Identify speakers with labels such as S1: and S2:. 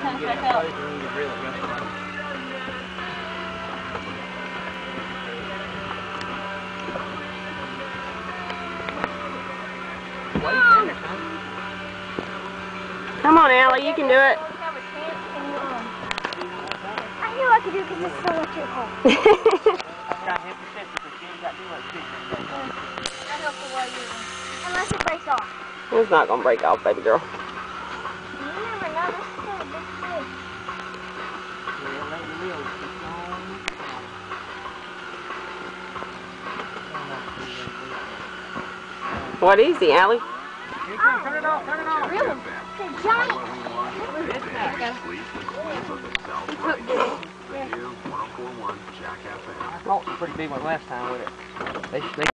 S1: comes back out.
S2: Come on, Ailee, you can do it.
S3: I knew I could do because it's so electrical. Unless it breaks off.
S2: it's not gonna break off, baby girl.
S3: You never know. This is a big fish.
S2: What is he, Ailee?
S1: Turn it off, turn it off.
S3: Really? It's a giant.
S1: I caught some pretty big one last time with it. They, they